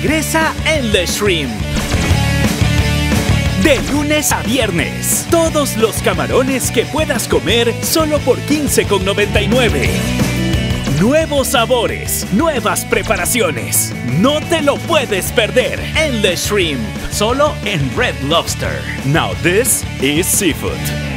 regresa Endless Shrimp. De lunes a viernes, todos los camarones que puedas comer solo por 15,99. Nuevos sabores, nuevas preparaciones. No te lo puedes perder. Endless Shrimp, solo en Red Lobster. Now this is seafood.